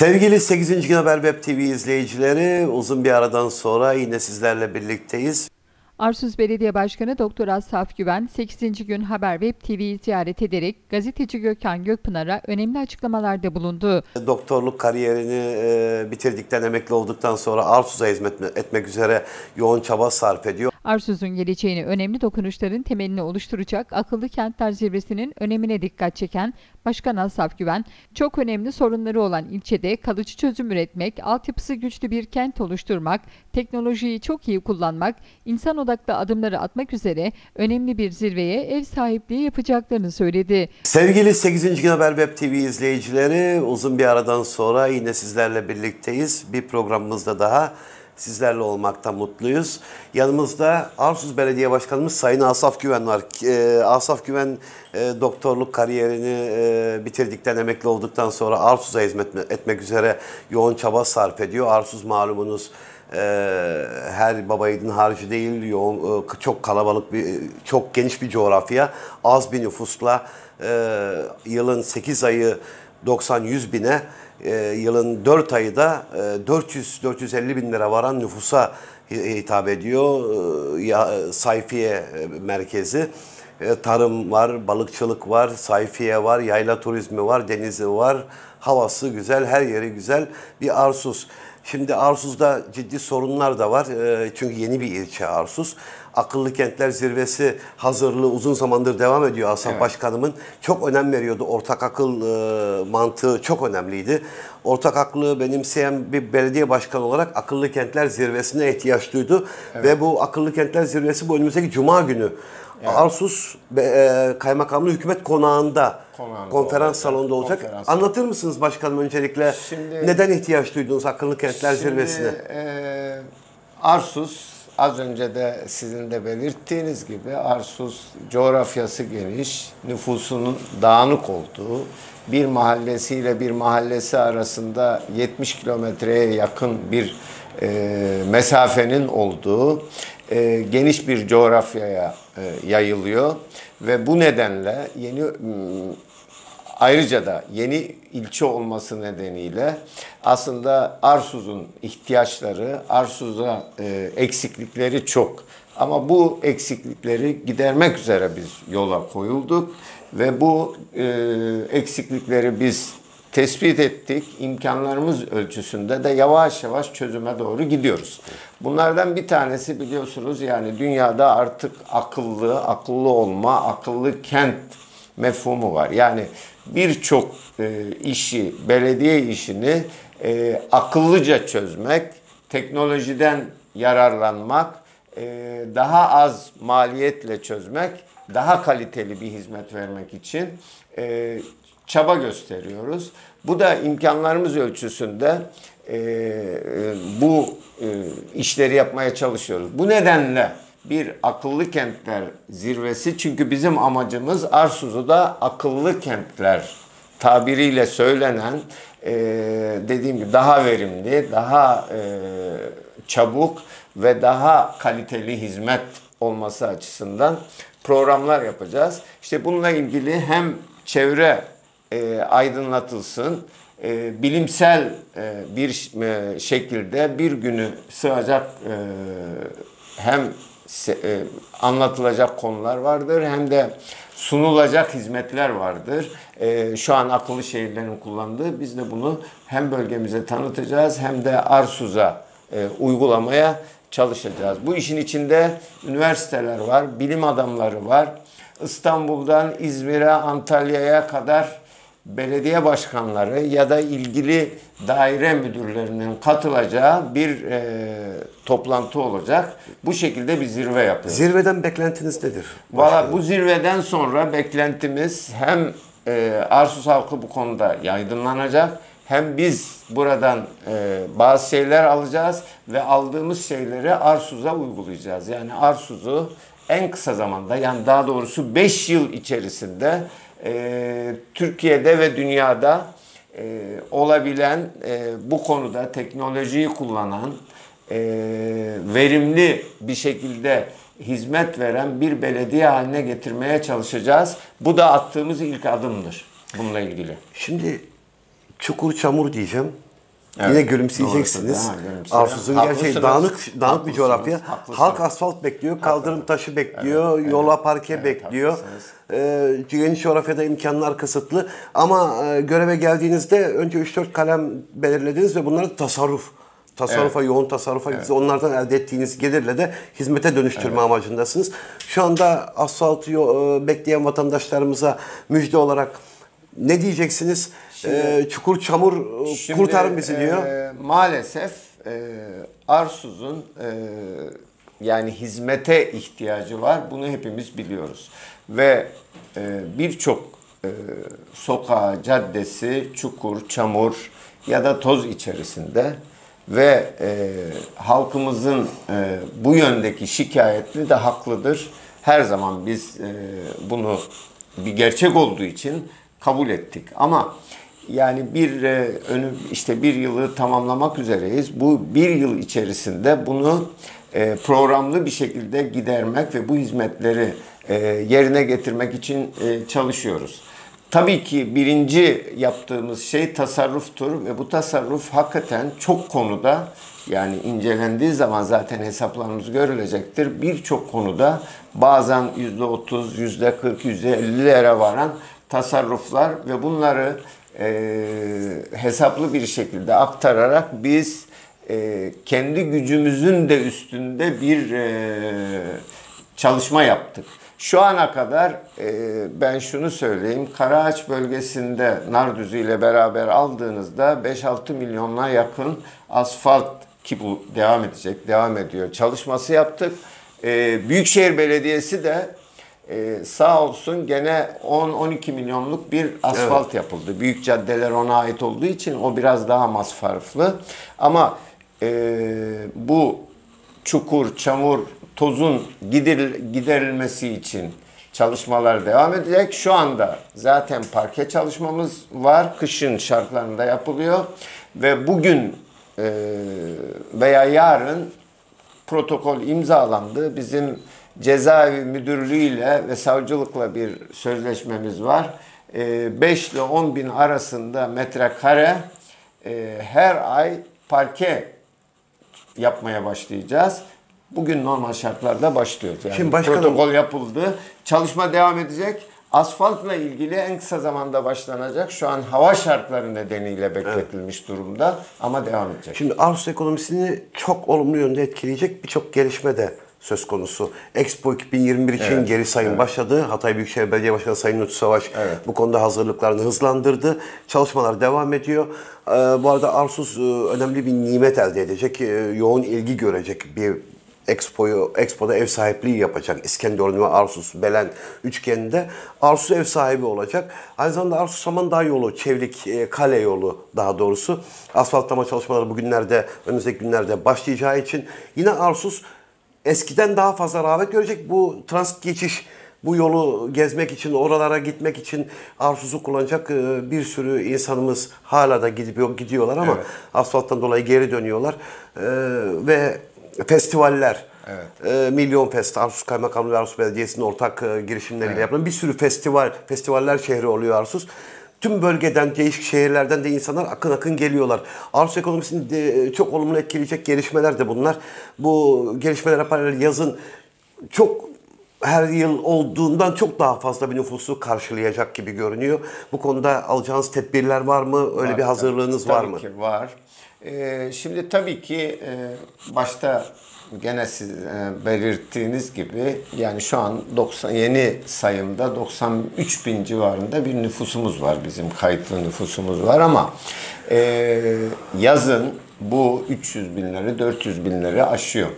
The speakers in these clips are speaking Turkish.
Sevgili 8. Gün Haber Web TV izleyicileri uzun bir aradan sonra yine sizlerle birlikteyiz. Arsuz Belediye Başkanı Doktor Asaf Güven 8. gün Haber Web TV'yi ziyaret ederek gazeteci Gökhan Gökpınar'a önemli açıklamalarda bulundu. Doktorluk kariyerini e, bitirdikten, emekli olduktan sonra Arsuz'a hizmet etmek üzere yoğun çaba sarf ediyor. Arsuz'un geleceğini önemli dokunuşların temelini oluşturacak akıllı kentler zirvesinin önemine dikkat çeken Başkan Asaf Güven, çok önemli sorunları olan ilçede kalıcı çözüm üretmek, altyapısı güçlü bir kent oluşturmak, teknolojiyi çok iyi kullanmak, insan odaklı adımları atmak üzere önemli bir zirveye ev sahipliği yapacaklarını söyledi. Sevgili 8. Gün Haber Web TV izleyicileri uzun bir aradan sonra yine sizlerle birlikteyiz. Bir programımızda daha sizlerle olmaktan mutluyuz. Yanımızda Arsuz Belediye Başkanımız Sayın Asaf Güven var. E, Asaf Güven e, doktorluk kariyerini e, bitirdikten, emekli olduktan sonra Arsuz'a hizmet etmek üzere yoğun çaba sarf ediyor. Arsuz malumunuz e, her babayiğidin harcı değil, yoğun, çok kalabalık bir, çok geniş bir coğrafya, az bir nüfusla yılın 8 ayı 90-100 bine e, yılın 4 ayı da e, 400-450 bin lira varan nüfusa hitap ediyor. E, ya, sayfiye e, merkezi. E, tarım var, balıkçılık var, sayfiye var, yayla turizmi var, denizi var. Havası güzel, her yeri güzel. Bir Arsuz. Şimdi Arsuz'da ciddi sorunlar da var. E, çünkü yeni bir ilçe Arsuz. Akıllı Kentler Zirvesi hazırlığı uzun zamandır devam ediyor Asaf evet. Başkanımın. Çok önem veriyordu. Ortak akıl e, mantığı çok önemliydi. Ortak aklı benimseyen bir belediye başkanı olarak Akıllı Kentler Zirvesi'ne ihtiyaç duydu. Evet. Ve bu Akıllı Kentler Zirvesi bu önümüzdeki Cuma günü Evet. Arsus e, Kaymakamlığı Hükümet Konağı'nda Konağında konferans olacak. salonunda olacak. Konferans. Anlatır mısınız başkanım öncelikle şimdi, neden ihtiyaç duydunuz Akıllı Kentler şimdi, Zirvesi'ne? E, Arsus Az önce de sizin de belirttiğiniz gibi Arsuz coğrafyası geniş, nüfusunun dağınık olduğu, bir mahallesiyle bir mahallesi arasında 70 kilometreye yakın bir e, mesafenin olduğu e, geniş bir coğrafyaya e, yayılıyor ve bu nedenle yeni Ayrıca da yeni ilçe olması nedeniyle aslında Arsuz'un ihtiyaçları, Arsuz'a e, eksiklikleri çok. Ama bu eksiklikleri gidermek üzere biz yola koyulduk ve bu eksiklikleri biz tespit ettik. İmkanlarımız ölçüsünde de yavaş yavaş çözüme doğru gidiyoruz. Bunlardan bir tanesi biliyorsunuz yani dünyada artık akıllı, akıllı olma, akıllı kent mefhumu var. Yani birçok e, işi, belediye işini e, akıllıca çözmek, teknolojiden yararlanmak, e, daha az maliyetle çözmek, daha kaliteli bir hizmet vermek için çaba gösteriyoruz. Bu da imkanlarımız ölçüsünde e, e, bu e, işleri yapmaya çalışıyoruz. Bu nedenle bir akıllı kentler zirvesi. Çünkü bizim amacımız Arsuzu'da akıllı kentler tabiriyle söylenen e, dediğim gibi daha verimli, daha e, çabuk ve daha kaliteli hizmet olması açısından programlar yapacağız. İşte bununla ilgili hem çevre e, aydınlatılsın, e, bilimsel e, bir e, şekilde bir günü sığacak e, hem e, anlatılacak konular vardır hem de sunulacak hizmetler vardır. E, şu an akıllı şehirlerin kullandığı biz de bunu hem bölgemize tanıtacağız hem de Arsuz'a e, uygulamaya çalışacağız. Bu işin içinde üniversiteler var, bilim adamları var. İstanbul'dan İzmir'e, Antalya'ya kadar belediye başkanları ya da ilgili daire müdürlerinin katılacağı bir e, toplantı olacak. Bu şekilde bir zirve yapıyoruz. Zirveden beklentiniz nedir? Valla bu zirveden sonra beklentimiz hem e, Arsus halkı bu konuda yaydınlanacak hem biz buradan e, bazı şeyler alacağız ve aldığımız şeyleri Arsuz'a uygulayacağız. Yani Arsuz'u en kısa zamanda yani daha doğrusu 5 yıl içerisinde e, Türkiye'de ve dünyada e, olabilen e, bu konuda teknolojiyi kullanan e, verimli bir şekilde hizmet veren bir belediye haline getirmeye çalışacağız. Bu da attığımız ilk adımdır bununla ilgili. Şimdi çukur çamur diyeceğim. Yine Evet, gülümseyeceksiniz. doğrusu, gülümseyelim. Arsuz'un gerçeği dağınık, dağınık bir coğrafya. haklısınız. Halk asfalt bekliyor, kaldırım taşı bekliyor, yola parke bekliyor. haklısınız. Ee, geniş coğrafyada imkanlar kısıtlı. Ama e, göreve geldiğinizde önce 3-4 kalem belirlediniz ve bunları tasarruf. Tasarrufa, yoğun tasarrufa gidiniz. Onlardan elde ettiğiniz gelirle de hizmete dönüştürme amacındasınız. Şu anda asfaltı e, bekleyen vatandaşlarımıza müjde olarak ne diyeceksiniz? Ee, çukur çamur e, Şimdi, kurtarın bizi diyor. e, maalesef e, Arsuz'un e, yani hizmete ihtiyacı var. Bunu hepimiz biliyoruz. Ve e, birçok e, sokağı, caddesi çukur, çamur ya da toz içerisinde ve e, halkımızın e, bu yöndeki şikayetli de haklıdır. Her zaman biz e, bunu bir gerçek olduğu için kabul ettik. Ama yani bir e, önü işte bir yılı tamamlamak üzereyiz. Bu bir yıl içerisinde bunu e, programlı bir şekilde gidermek ve bu hizmetleri e, yerine getirmek için çalışıyoruz. Tabii ki birinci yaptığımız şey tasarruftur ve bu tasarruf hakikaten çok konuda yani incelendiği zaman zaten hesaplarımız görülecektir. Birçok konuda bazen %30, %40, %50'lere varan tasarruflar ve bunları e, hesaplı bir şekilde aktararak biz e, kendi gücümüzün de üstünde bir e, çalışma yaptık. Şu ana kadar e, ben şunu söyleyeyim. Karaağaç bölgesinde Nardüzü ile beraber aldığınızda 5-6 milyonla yakın asfalt ki bu devam edecek, devam ediyor. Çalışması yaptık. E, Büyükşehir Belediyesi de e, sağ olsun gene 10-12 milyonluk bir asfalt yapıldı. Büyük caddeler ona ait olduğu için o biraz daha masraflı. Ama e, bu çukur, çamur, tozun gideril- giderilmesi için çalışmalar devam edecek. Şu anda zaten parke çalışmamız var. Kışın şartlarında yapılıyor. Ve bugün e, veya yarın protokol imzalandı. Bizim cezaevi müdürlüğüyle ve savcılıkla bir sözleşmemiz var. 5 ile 10 bin arasında metrekare e, her ay parke yapmaya başlayacağız. Bugün normal şartlarda başlıyoruz. Yani Şimdi başkanım- protokol yapıldı. Çalışma devam edecek. Asfaltla ilgili en kısa zamanda başlanacak. Şu an hava şartları nedeniyle bekletilmiş durumda ama devam edecek. Şimdi Arsus ekonomisini çok olumlu yönde etkileyecek birçok gelişme de söz konusu. Expo 2021 için geri sayım başladı. Hatay Büyükşehir Belediye Başkanı Sayın Lütfü Savaş bu konuda hazırlıklarını hızlandırdı. Çalışmalar devam ediyor. Ee, bu arada Arsus e, önemli bir nimet elde edecek. e, yoğun ilgi görecek bir Expo'yu, Expo'da ev sahipliği yapacak. İskenderun ve Arsus, Belen üçgeninde Arsus ev sahibi olacak. Aynı zamanda Arsus Samandağ yolu, Çevlik e, Kale yolu daha doğrusu asfaltlama çalışmaları bugünlerde, önümüzdeki günlerde başlayacağı için yine Arsus eskiden daha fazla rağbet görecek. Bu transit geçiş bu yolu gezmek için, oralara gitmek için Arsus'u kullanacak e, bir sürü insanımız hala da gidip gidiyorlar ama Evet. asfalttan dolayı geri dönüyorlar. E, ve festivaller, e, Milyon Fest, Arsus Kaymakamlığı ve Arsus Belediyesi'nin ortak e, girişimleriyle yapılan bir sürü festival, festivaller şehri oluyor Arsus. Tüm bölgeden, değişik şehirlerden de insanlar akın akın geliyorlar. Arsus ekonomisini de e, çok olumlu etkileyecek gelişmeler de bunlar. Bu gelişmelere paralel yazın çok her yıl olduğundan çok daha fazla bir nüfusu karşılayacak gibi görünüyor. Bu konuda alacağınız tedbirler var mı? Öyle bir hazırlığınız var Tabii mı? ki var. Ee, şimdi tabii ki e, başta gene siz e, belirttiğiniz gibi yani şu an 90 yeni sayımda 93 bin civarında bir nüfusumuz var bizim kayıtlı nüfusumuz var ama e, yazın bu 300 binleri 400 binleri aşıyor.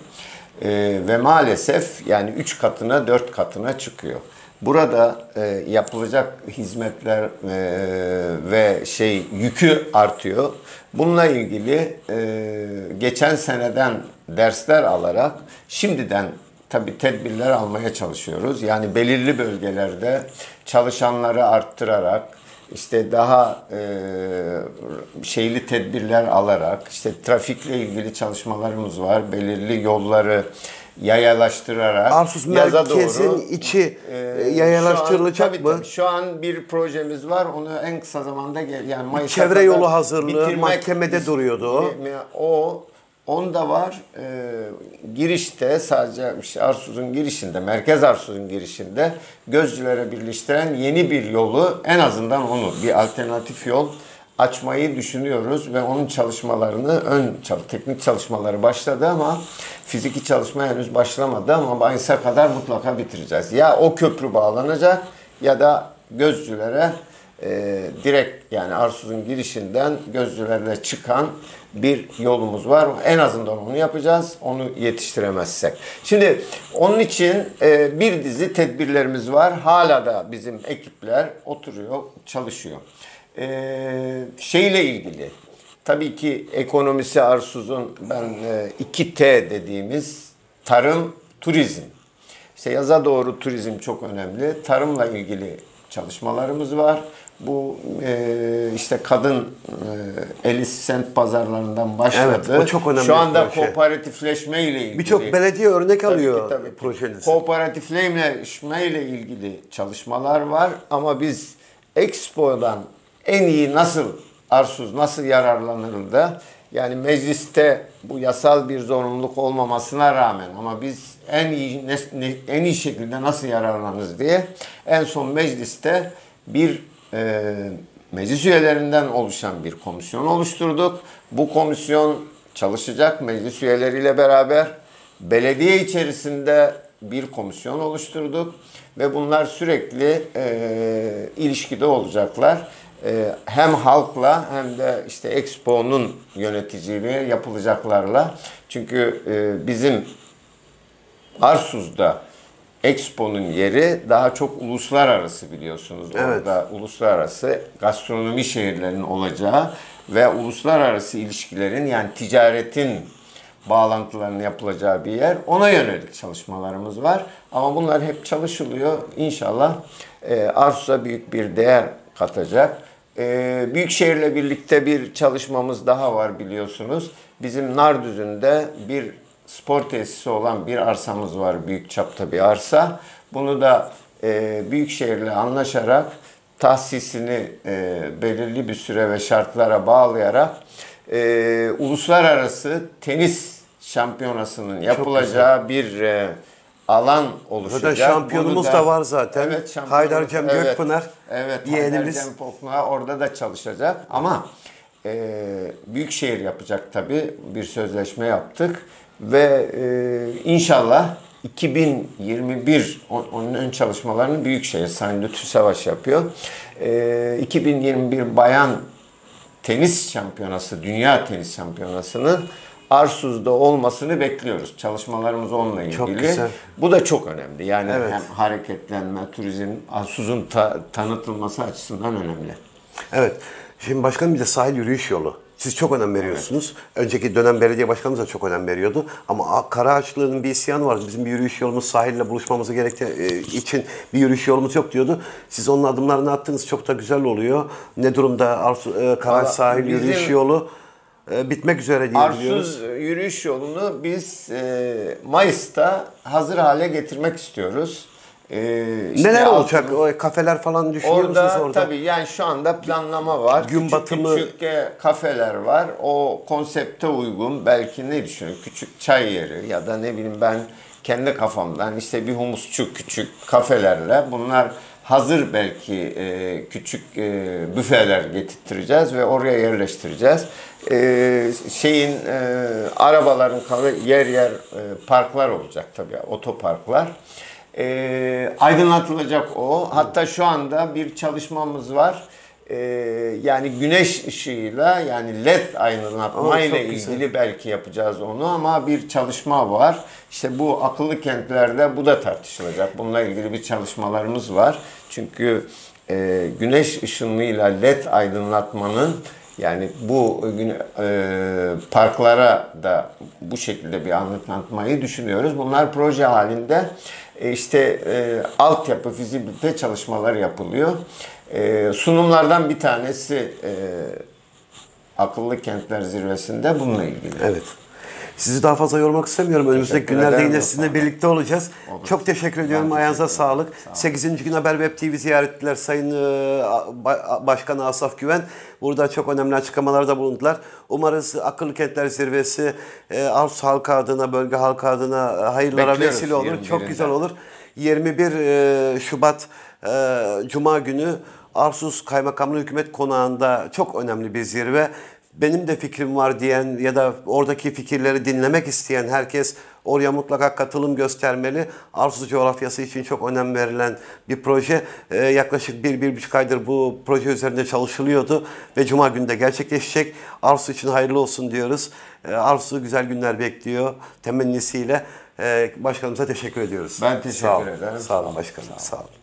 E, ve maalesef yani 3 katına 4 katına çıkıyor. Burada e, yapılacak hizmetler e, ve şey yükü artıyor. Bununla ilgili e, geçen seneden dersler alarak şimdiden tabii tedbirler almaya çalışıyoruz. Yani belirli bölgelerde çalışanları arttırarak işte daha e, şeyli tedbirler alarak işte trafikle ilgili çalışmalarımız var. Belirli yolları yayalaştırarak Arsuz yaza doğru içi ee, e, yayalaştırılacak şu an, mı? tabii. Şu an bir projemiz var. Onu en kısa zamanda yani Mayıs'a Çevre yolu hazırlığı mahkemede duruyordu o. Onda var. Ee, girişte sadece işte Arsuz'un girişinde, Merkez Arsuz'un girişinde gözcülere birleştiren yeni bir yolu en azından onu bir alternatif yol açmayı düşünüyoruz ve onun çalışmalarını ön teknik çalışmaları başladı ama fiziki çalışma henüz başlamadı ama Mayıs'a kadar mutlaka bitireceğiz. Ya o köprü bağlanacak ya da gözcülere e, direkt yani Arsuz'un girişinden gözcülerle çıkan bir yolumuz var. En azından onu yapacağız. Onu yetiştiremezsek. Şimdi onun için e, bir dizi tedbirlerimiz var. Hala da bizim ekipler oturuyor, çalışıyor. E, şeyle ilgili tabii ki ekonomisi Arsuz'un ben e, 2T dediğimiz tarım, turizm. İşte yaza doğru turizm çok önemli. Tarımla ilgili çalışmalarımız var. Bu e, işte kadın e, Elis semt pazarlarından başladı. Evet, o çok önemli Şu anda proje. kooperatifleşme ile ilgili. Birçok belediye örnek Tabii alıyor ki, tabii ki. projenizi. Kooperatifleşme ile ilgili çalışmalar var ama biz Expo'dan en iyi nasıl Arsuz nasıl yararlanır da yani mecliste bu yasal bir zorunluluk olmamasına rağmen ama biz en iyi en iyi şekilde nasıl yararlanırız diye en son mecliste bir e, meclis üyelerinden oluşan bir komisyon oluşturduk. Bu komisyon çalışacak meclis üyeleriyle beraber belediye içerisinde bir komisyon oluşturduk ve bunlar sürekli e, ilişkide olacaklar. E, hem halkla hem de işte Expo'nun yöneticiliği yapılacaklarla. Çünkü e, bizim Arsuz'da Expo'nun yeri daha çok uluslararası biliyorsunuz. Evet. Orada uluslararası gastronomi şehirlerinin olacağı ve uluslararası ilişkilerin yani ticaretin bağlantılarının yapılacağı bir yer. Ona yönelik çalışmalarımız var. Ama bunlar hep çalışılıyor. İnşallah e, Arsuz'a büyük bir değer katacak. E, Büyükşehir'le birlikte bir çalışmamız daha var biliyorsunuz. Bizim Nardüzü'nde bir spor tesisi olan bir arsamız var. Büyük çapta bir arsa. Bunu da e, Büyükşehir'le anlaşarak tahsisini e, belirli bir süre ve şartlara bağlayarak e, uluslararası tenis şampiyonasının yapılacağı bir e, alan oluşacak. Zaten şampiyonumuz Bunu da var zaten. şampiyonumuz- Haydar Cem evet, Gökpınar Evet, yeğenimiz. Haydar Cem Gökpınar orada da çalışacak ama e, Büyükşehir yapacak tabii bir sözleşme yaptık ve e, inşallah 2021 o- onun ön çalışmalarını Büyükşehir Sayın Lütfü Savaş yapıyor. E, 2021 bayan tenis şampiyonası, dünya tenis şampiyonasının Arsuz'da olmasını bekliyoruz. Çalışmalarımız onunla ilgili. Çok güzel. Bu da çok önemli. Yani Evet. hem hareketlenme, turizm, Arsuz'un ta- tanıtılması açısından önemli. Evet. Şimdi başkanım bir de sahil yürüyüş yolu. Siz çok önem veriyorsunuz. Önceki dönem belediye başkanımız da çok önem veriyordu. Ama Karaağaçlı'nın bir isyanı var. Bizim bir yürüyüş yolumuz sahille buluşmamızı gerektiği için bir yürüyüş yolumuz yok diyordu. Siz onun adımlarını attınız. Çok da güzel oluyor. Ne durumda Arsu, e, Karaağaç sahil bizim- yürüyüş yolu e, bitmek üzere diye biliyoruz. Arsuz yürüyüş yolunu biz e, Mayıs'ta hazır hale getirmek istiyoruz. E, işte Neler altın- olacak? O kafeler falan düşünüyor Orada, musunuz orada? tabii yani şu anda planlama var. Gün küçük batımı- küçük e, kafeler var. O konsepte uygun belki ne düşünün küçük çay yeri ya da ne bileyim ben kendi kafamdan işte bir humusçu küçük kafelerle bunlar hazır belki e, küçük e, büfeler getirttireceğiz ve oraya yerleştireceğiz. E, şeyin e, arabaların kalı yer yer e, parklar olacak tabii otoparklar. E, aydınlatılacak o. Hatta şu anda bir çalışmamız var. E, yani güneş ışığıyla yani led aydınlatma ile ilgili belki yapacağız onu ama bir çalışma var. İşte bu akıllı kentlerde bu da tartışılacak. Bununla ilgili bir çalışmalarımız var. Çünkü e, güneş ışınlığıyla led aydınlatmanın yani bu gün e, parklara da bu şekilde bir anlatmayı düşünüyoruz. Bunlar proje halinde e, işte e, altyapı fizibilite çalışmaları yapılıyor. E, sunumlardan bir tanesi e, akıllı kentler zirvesinde bununla ilgili. Evet. Sizi daha fazla yormak istemiyorum. Önümüzdeki Teşekkür günlerde yine sizinle birlikte olacağız. Çok teşekkür ediyorum. Ayağınıza sağlık. 8. Gün Haber Web TV ziyarettiler Sayın e, Ba- Başkan Asaf Güven. Burada çok önemli açıklamalarda bulundular. Umarız Akıllı Kentler Zirvesi e, Arsus halkı adına, bölge halkı adına e, hayırlara Bekliyoruz vesile olur. Çok 21'inde. güzel olur. 21 e, Şubat Cuma günü Arsus Kaymakamlı Hükümet Konağı'nda çok önemli bir zirve. Benim de fikrim var diyen ya da oradaki fikirleri dinlemek isteyen herkes oraya mutlaka katılım göstermeli. Arsus coğrafyası için çok önem verilen bir proje. E, yaklaşık bir, bir buçuk aydır bu proje üzerinde çalışılıyordu ve Cuma günü de gerçekleşecek. Arsus için hayırlı olsun diyoruz. E, Arsus'u güzel günler bekliyor temennisiyle. E, başkanımıza teşekkür ediyoruz. Ben teşekkür Sağ olun. ederim. Sağ olun başkanım. Sağ olun.